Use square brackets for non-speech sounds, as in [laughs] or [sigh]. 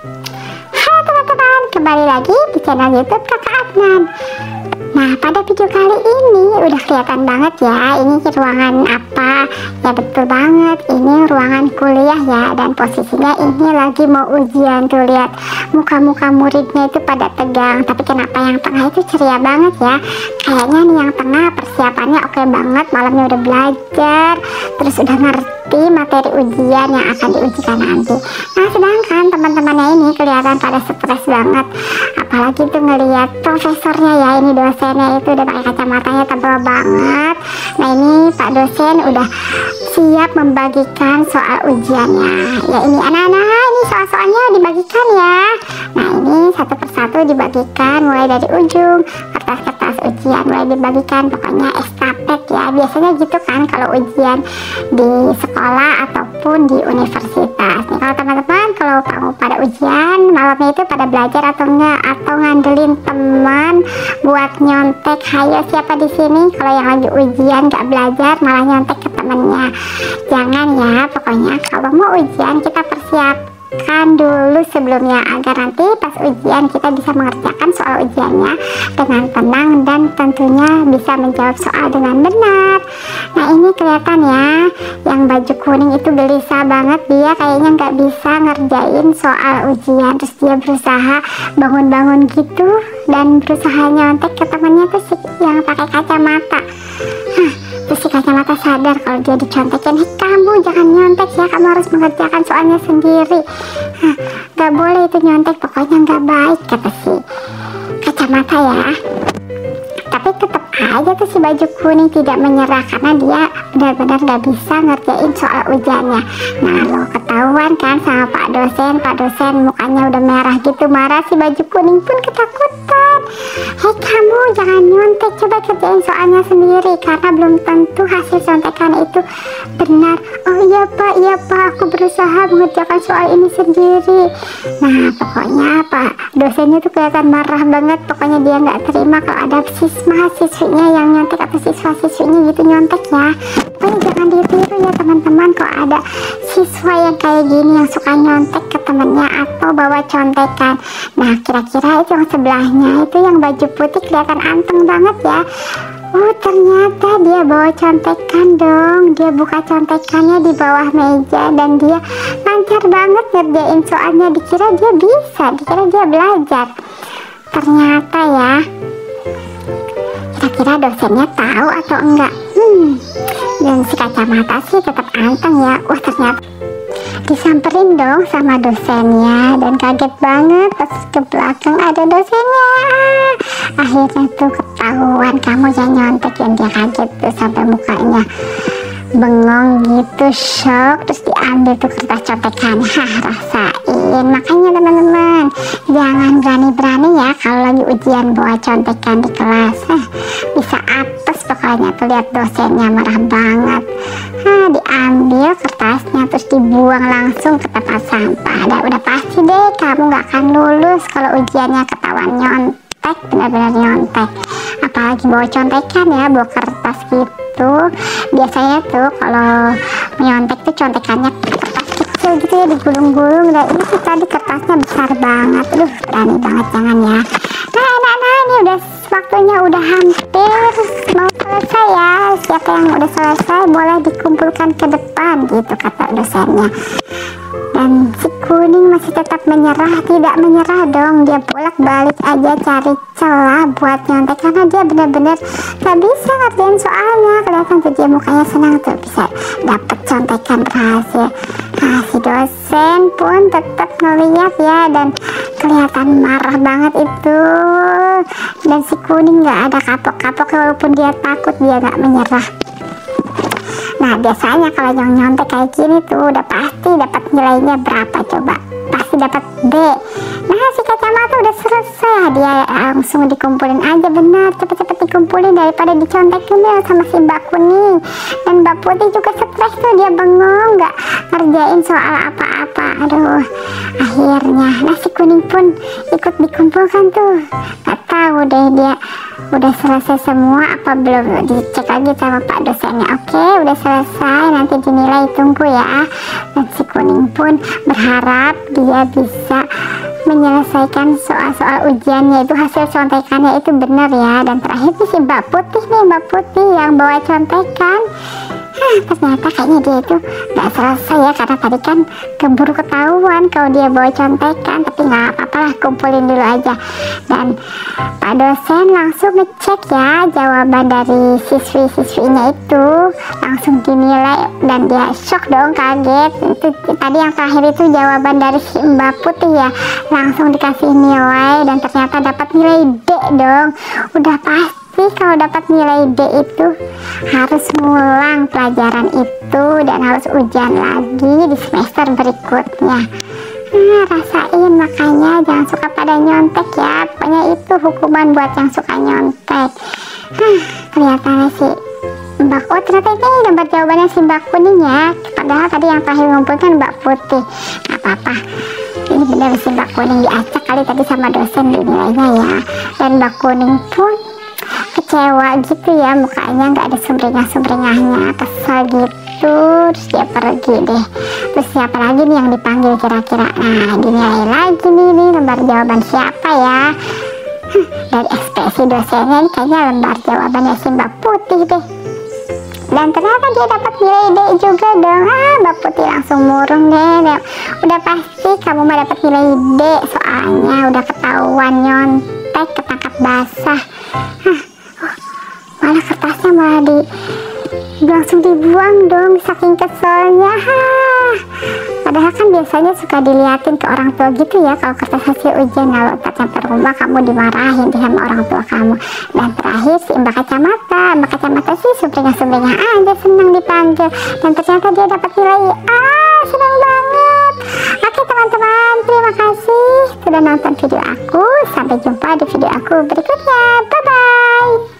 Halo teman-teman, kembali lagi di channel YouTube Kakak Adnan. Nah, pada video kali ini udah kelihatan banget ya, ini ruangan apa? Ya betul banget, ini ruangan kuliah ya, dan posisinya ini lagi mau ujian tuh lihat muka-muka muridnya itu pada tegang, tapi kenapa yang tengah itu ceria banget ya? Kayaknya nih yang tengah persiapannya oke banget, malamnya udah belajar, terus udah ngerti materi ujian yang akan diujikan nanti. Nah, sedangkan teman-temannya ini kelihatan pada stres banget. Apalagi tuh ngelihat profesornya ya, ini dosennya itu udah pakai kacamatanya tebal banget. Nah, ini Pak dosen udah siap membagikan soal ujiannya. Ya, ini anak-anak, ini soal-soalnya dibagikan ya. Nah, ini satu persatu dibagikan mulai dari ujung kertas-kertas ujian mulai dibagikan pokoknya estafet ya biasanya gitu kan kalau ujian di sekolah ataupun di universitas nih kalau teman-teman kalau kamu pada ujian? Malamnya itu pada belajar atau enggak? Atau ngandelin teman buat nyontek? Hayo siapa di sini? Kalau yang lagi ujian nggak belajar malah nyontek ke temennya. Jangan ya pokoknya. Kalau mau ujian kita persiap kan dulu sebelumnya agar nanti pas ujian kita bisa mengerjakan soal ujiannya dengan tenang dan tentunya bisa menjawab soal dengan benar. Nah ini kelihatan ya yang baju kuning itu gelisah banget. Dia kayaknya nggak bisa ngerjain soal ujian. Terus dia berusaha bangun-bangun gitu dan berusaha nyontek ke temannya tuh yang pakai kacamata si kacamata sadar kalau dia dicontekin. Hei kamu jangan nyontek ya kamu harus mengerjakan soalnya sendiri. Hah, gak boleh itu nyontek pokoknya gak baik kata si kacamata ya. Tapi tetap aja tuh si baju kuning tidak menyerah karena dia benar-benar gak bisa ngerjain soal ujiannya. Nah lo ketahuan kan sama pak dosen pak dosen mukanya udah merah gitu marah si baju kuning pun ketakutan. Hei kamu jangan nyontek coba kerjain soalnya sendiri karena belum tentu hasil contekan itu benar. Oh iya pak iya pak aku berusaha mengerjakan soal ini sendiri. Nah pokoknya pak dosennya tuh kelihatan marah banget pokoknya dia nggak terima kalau ada sis mahasiswinya yang nyontek atau siswa-siswinya gitu nyontek ya. Pokoknya jangan ditiru ya teman-teman. Kalau ada siswa yang kayak gini yang suka nyontek ke temennya atau bawa contekan. Nah kira-kira itu yang sebelahnya itu yang baju putih kelihatan anteng banget ya. Oh ternyata dia bawa contekan dong. Dia buka contekannya di bawah meja Dan dia lancar banget ngerjain soalnya. Dikira dia bisa Dikira dia belajar. Ternyata ya Kira-kira dosennya tahu atau enggak. Hmm Dan si kacamata sih tetap anteng ya. Wah ternyata disamperin dong sama dosennya dan kaget banget pas ke belakang ada dosennya. Akhirnya tuh ketahuan kamu yang nyontek yang dia kaget tuh sampai mukanya bengong gitu shock terus diambil tuh kertas contekan [laughs] hah rasain. Makanya teman-teman jangan berani-berani ya kalau lagi ujian bawa contekan di kelas. Eh, bisa apes pokoknya tuh lihat dosennya marah banget. Hah, diambil kertasnya terus dibuang langsung ke tempat sampah. Dan udah pasti deh kamu gak akan lulus kalau ujiannya ketahuan nyontek benar-benar nyontek. Apalagi bawa contekan ya bawa kertas gitu biasanya tuh kalau menyontek tuh contekannya kertas kecil gitu ya digulung-gulung. Dan ini sih tadi kertasnya besar banget. Aduh berani banget jangan ya. Nah anak-anak ini udah waktunya udah hampir mau selesai ya. Siapa yang udah selesai boleh dikumpulkan ke depan gitu kata dosennya. Dan si kuning masih tetap menyerah tidak menyerah dong. Dia bolak balik aja cari celah buat nyontek karena dia benar-benar gak bisa ngerjain soalnya. Kelihatan tuh dia mukanya senang tuh bisa dapet contekan berhasil nah si dosen pun tetap ngeliat ya. Dan kelihatan marah banget itu. Dan si kuning gak ada kapok-kapok walaupun dia takut dia gak menyerah Nah biasanya kalau yang nyontek kayak gini tuh udah pasti dapat nilainya berapa coba? Pasti dapat B. Nah si kacamata udah selesai dia langsung dikumpulin aja benar cepet-cepet dikumpulin daripada dicontekin ya sama si Mbak Kuning dan Mbak Putih juga stres tuh dia bengong nggak ngerjain soal apa-apa. Aduh akhirnya nah si Kuning pun ikut dikumpulkan tuh. Tahu deh dia udah selesai semua apa belum? Dicek lagi sama pak dosennya. Oke udah selesai. Nanti dinilai. Tunggu ya. Dan si kuning pun berharap dia bisa menyelesaikan soal-soal ujiannya. Itu hasil contekannya. Itu benar ya. Dan terakhir sih mbak putih nih mbak putih yang bawa contekan ternyata kayaknya dia itu nggak selesai ya karena tadi kan keburu ketahuan kalau dia bawa contekan tapi nggak apa-apa lah kumpulin dulu aja. Dan Pak dosen langsung ngecek ya jawaban dari siswi-siswinya itu. Langsung dinilai dan dia shock dong kaget. Itu tadi yang terakhir itu jawaban dari si Mbak Putih ya. Langsung dikasih nilai dan ternyata dapat nilai D dong. Udah pasti tapi kalau dapat nilai D itu harus ngulang pelajaran itu dan harus ujian lagi di semester berikutnya. Nah rasain makanya jangan suka pada nyontek ya. Pokoknya itu hukuman buat yang suka nyontek. Hmm, kelihatannya sih Mbak Oh ternyata ini lembar jawabannya si Mbak Kuning ya. Padahal tadi yang terakhir ngumpulkan Mbak Putih. Gak apa-apa. Ini benar si Mbak Kuning diacak kali tadi sama dosen dinilainya ya. Dan Mbak Kuning pun kecewa gitu ya mukanya nggak ada sumringah-sumringahnya. Kesel gitu terus dia pergi deh. Terus siapa lagi nih yang dipanggil kira-kira? Nah dinilai lagi nih, nih lembar jawaban siapa ya? Dari ekspresi dosennya ini kayaknya lembar jawabannya si Mbak Putih deh. Dan ternyata dia dapat nilai D juga dong. Ah Mbak Putih langsung murung deh. Udah pasti kamu mah dapat nilai D soalnya. Udah ketahuan nyontek ketangkap basah malah kertasnya malah di langsung dibuang dong saking keselnya. Hah. padahal kan biasanya suka diliatin ke orang tua gitu ya kalau kertas hasil ujian kalau tak sampai rumah kamu dimarahin sama orang tua kamu. Dan terakhir si mbak kacamata. Mbak kacamata sih sumringah-sumringah aja senang dipanggil. Dan ternyata dia dapat nilai A. Senang banget. Oke teman-teman terima kasih sudah nonton video aku. Sampai jumpa di video aku berikutnya. Bye bye